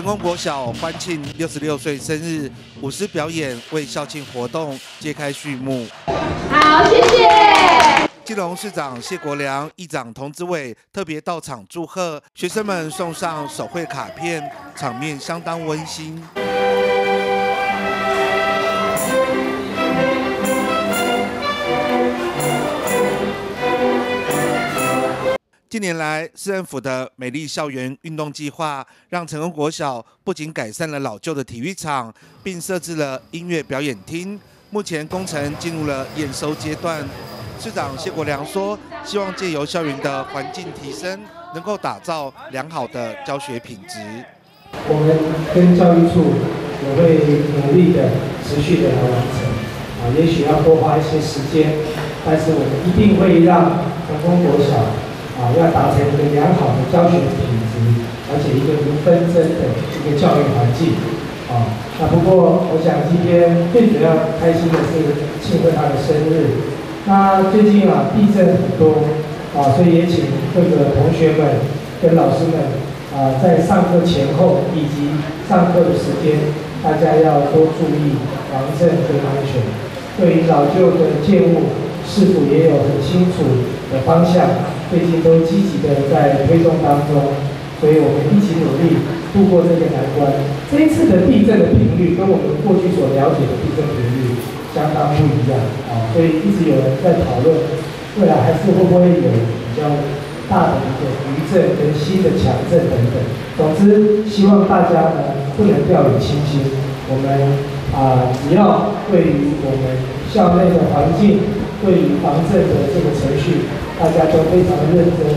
成功国小欢庆六十六岁生日，舞狮表演为校庆活动揭开序幕。好，谢谢。基隆市长谢国良、议长童志伟特别到场祝贺学生们，送上手绘卡片，场面相当温馨。近年来，市政府的美丽校园运动计划，让成功国小不仅改善了老旧的体育场，并设置了音乐表演厅。目前工程进入了验收阶段。市长谢国良说，希望借由校园的环境提升，能够打造良好的教学品质。我们跟教育处也会努力的、持续的来完成。啊，也许要多花一些时间，但是我们一定会让成功国小。啊，要达成一个良好的教学品质，而且一个无纷争的一个教育环境。啊，那不过我想今天最主要开心的是庆贺他的生日。那最近啊地震很多，啊，所以也请各个同学们跟老师们啊，在上课前后以及上课的时间，大家要多注意防震跟安全。对于老旧的建物，是否也有很清楚的方向？最近都积极的在推动当中，所以我们一起努力度过这个难关。这一次的地震的频率跟我们过去所了解的地震频率相当不一样啊，所以一直有人在讨论，未来还是会不会有比较大的一个余震跟新的强震等等。总之，希望大家呢不能掉以轻心，我们啊只要对于我们校内的环境，对于防震的这个程序。大家都非常的认真，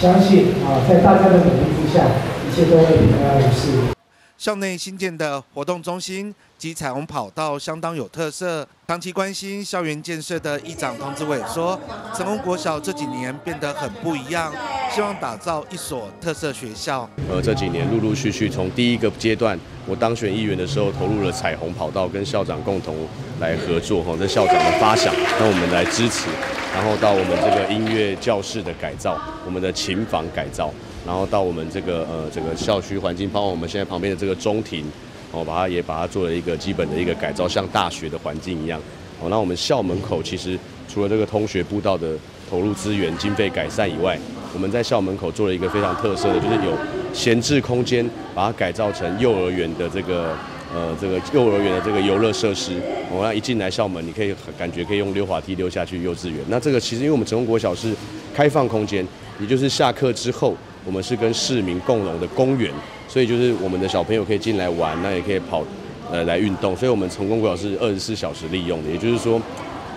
相信啊，在大家的努力之下，一切都会平安无事。校内新建的活动中心及彩虹跑道相当有特色。长期关心校园建设的议长童志伟说：“成功国小这几年变得很不一样，希望打造一所特色学校。呃，这几年陆陆续续从第一个阶段，我当选议员的时候，投入了彩虹跑道，跟校长共同来合作哈，这校长的发想，让我们来支持。”然后到我们这个音乐教室的改造，我们的琴房改造，然后到我们这个呃整个校区环境，包括我们现在旁边的这个中庭，哦，把它也把它做了一个基本的一个改造，像大学的环境一样。哦，那我们校门口其实除了这个通学步道的投入资源经费改善以外，我们在校门口做了一个非常特色的，就是有闲置空间，把它改造成幼儿园的这个。呃，这个幼儿园的这个游乐设施，我们一进来校门，你可以感觉可以用溜滑梯溜下去幼稚园。那这个其实因为我们成功国小是开放空间，也就是下课之后，我们是跟市民共融的公园，所以就是我们的小朋友可以进来玩，那也可以跑，呃，来运动。所以我们成功国小是二十四小时利用的，也就是说，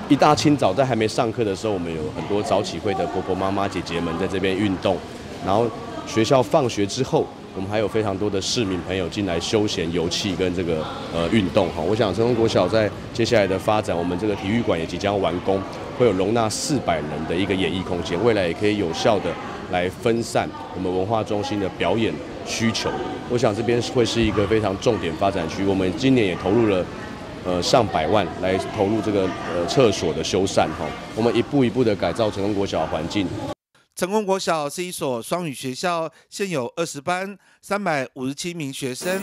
一大清早在还没上课的时候，我们有很多早起会的婆婆妈妈姐姐们在这边运动，然后学校放学之后。我们还有非常多的市民朋友进来休闲、游憩跟这个呃运动哈。我想成功国小在接下来的发展，我们这个体育馆也即将完工，会有容纳四百人的一个演艺空间，未来也可以有效的来分散我们文化中心的表演需求。我想这边会是一个非常重点发展区。我们今年也投入了呃上百万来投入这个呃厕所的修缮哈。我们一步一步的改造成功国小的环境。成功国小是一所双语学校，现有二十班，三百五十七名学生。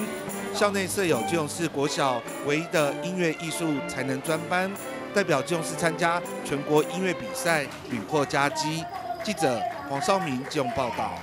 校内设有基隆市国小唯一的音乐艺术才能专班，代表基隆市参加全国音乐比赛，屡获佳绩。记者黄少明基隆报道。